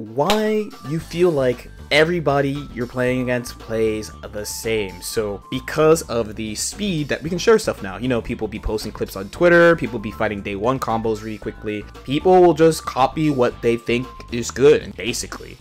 why you feel like everybody you're playing against plays the same. So because of the speed that we can share stuff now, you know, people be posting clips on Twitter, people be fighting day one combos really quickly. People will just copy what they think is good, basically.